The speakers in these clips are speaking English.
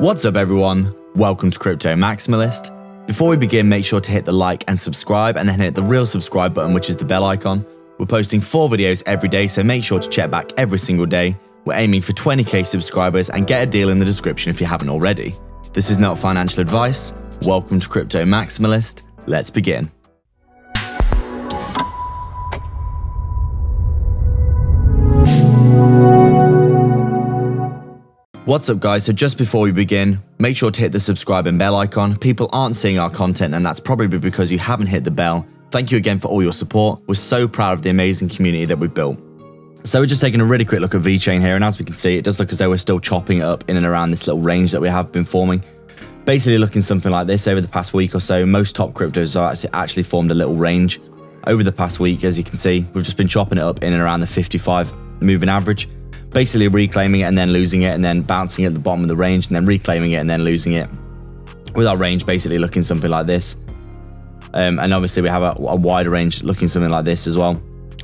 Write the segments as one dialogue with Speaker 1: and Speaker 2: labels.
Speaker 1: What's up, everyone? Welcome to Crypto Maximalist. Before we begin, make sure to hit the like and subscribe, and then hit the real subscribe button, which is the bell icon. We're posting four videos every day, so make sure to check back every single day. We're aiming for 20k subscribers, and get a deal in the description if you haven't already. This is not financial advice. Welcome to Crypto Maximalist. Let's begin. What's up guys, so just before we begin, make sure to hit the subscribe and bell icon. People aren't seeing our content and that's probably because you haven't hit the bell. Thank you again for all your support. We're so proud of the amazing community that we've built. So we're just taking a really quick look at VeChain here and as we can see, it does look as though we're still chopping it up in and around this little range that we have been forming. Basically looking something like this over the past week or so, most top cryptos have actually formed a little range. Over the past week, as you can see, we've just been chopping it up in and around the 55 moving average basically reclaiming it and then losing it and then bouncing at the bottom of the range and then reclaiming it and then losing it. With our range basically looking something like this. Um, and obviously we have a, a, wider range looking something like this as well.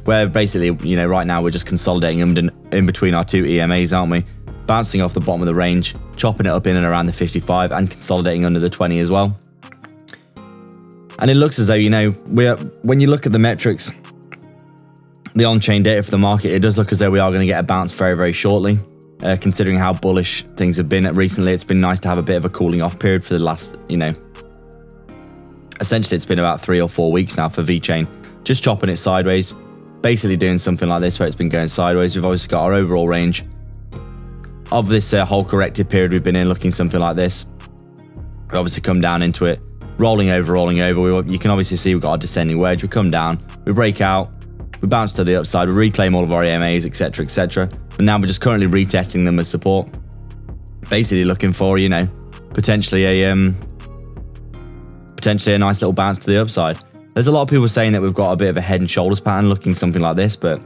Speaker 1: Where basically you know right now we're just consolidating in, in between our two EMAs aren't we? Bouncing off the bottom of the range chopping it up in and around the 55 and consolidating under the 20 as well. And it looks as though you know we're when you look at the metrics the on-chain data for the market, it does look as though we are going to get a bounce very, very shortly. Uh, considering how bullish things have been recently, it's been nice to have a bit of a cooling off period for the last, you know, essentially it's been about three or four weeks now for VeChain, just chopping it sideways, basically doing something like this where it's been going sideways. We've obviously got our overall range of this uh, whole corrective period we've been in, looking something like this. We obviously come down into it, rolling over, rolling over. We, you can obviously see we've got our descending wedge. We come down, we break out, we bounce to the upside, we reclaim all of our EMAs, etc., etc. And now we're just currently retesting them as support. Basically looking for, you know, potentially a um, potentially a nice little bounce to the upside. There's a lot of people saying that we've got a bit of a head and shoulders pattern looking something like this, but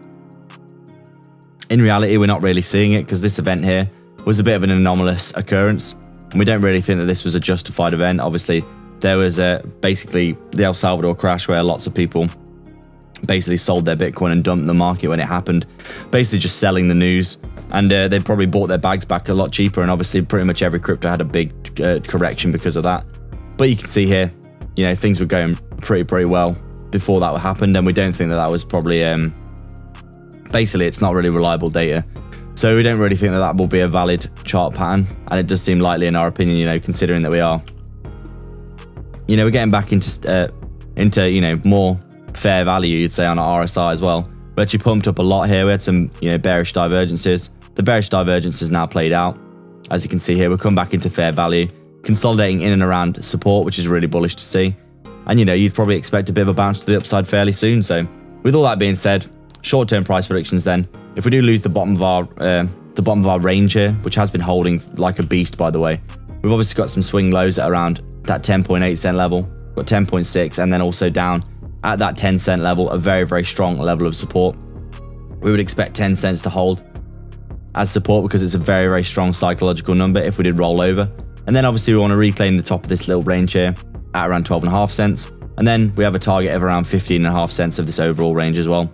Speaker 1: in reality, we're not really seeing it because this event here was a bit of an anomalous occurrence. And we don't really think that this was a justified event. Obviously, there was a, basically the El Salvador crash where lots of people basically sold their Bitcoin and dumped the market when it happened, basically just selling the news. And uh, they probably bought their bags back a lot cheaper. And obviously, pretty much every crypto had a big uh, correction because of that. But you can see here, you know, things were going pretty, pretty well before that happened. And we don't think that that was probably, um, basically, it's not really reliable data. So we don't really think that that will be a valid chart pattern. And it does seem likely, in our opinion, you know, considering that we are, you know, we're getting back into, uh, into you know, more fair value, you'd say, on our RSI as well. We actually pumped up a lot here. We had some, you know, bearish divergences. The bearish divergence has now played out. As you can see here, we've come back into fair value, consolidating in and around support, which is really bullish to see. And, you know, you'd probably expect a bit of a bounce to the upside fairly soon. So with all that being said, short-term price predictions then. If we do lose the bottom of our uh, the bottom of our range here, which has been holding like a beast, by the way, we've obviously got some swing lows at around that 10.8 cent level, got 10.6, and then also down at that 10 cent level, a very, very strong level of support. We would expect 10 cents to hold as support because it's a very, very strong psychological number if we did roll over. And then obviously we want to reclaim the top of this little range here at around 12 and a half cents. And then we have a target of around 15 and a half cents of this overall range as well.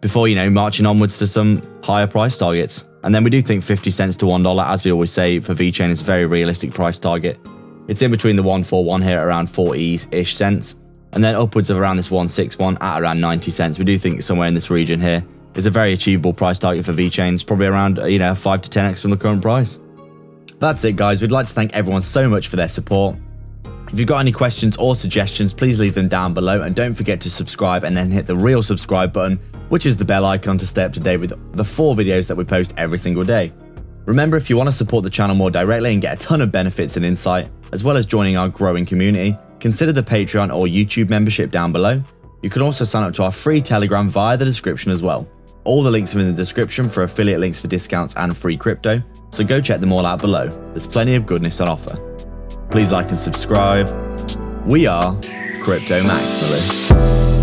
Speaker 1: Before, you know, marching onwards to some higher price targets. And then we do think 50 cents to $1, as we always say, for VeChain is a very realistic price target. It's in between the 141 here at around 40-ish cents and then upwards of around this 161 at around 90 cents. We do think somewhere in this region here is a very achievable price target for VeChain. It's probably around, you know, 5 to 10x from the current price. That's it, guys. We'd like to thank everyone so much for their support. If you've got any questions or suggestions, please leave them down below and don't forget to subscribe and then hit the real subscribe button, which is the bell icon to stay up to date with the four videos that we post every single day. Remember, if you want to support the channel more directly and get a ton of benefits and insight, as well as joining our growing community, consider the Patreon or YouTube membership down below. You can also sign up to our free Telegram via the description as well. All the links are in the description for affiliate links for discounts and free crypto, so go check them all out below. There's plenty of goodness on offer. Please like and subscribe. We are Crypto Maximalists.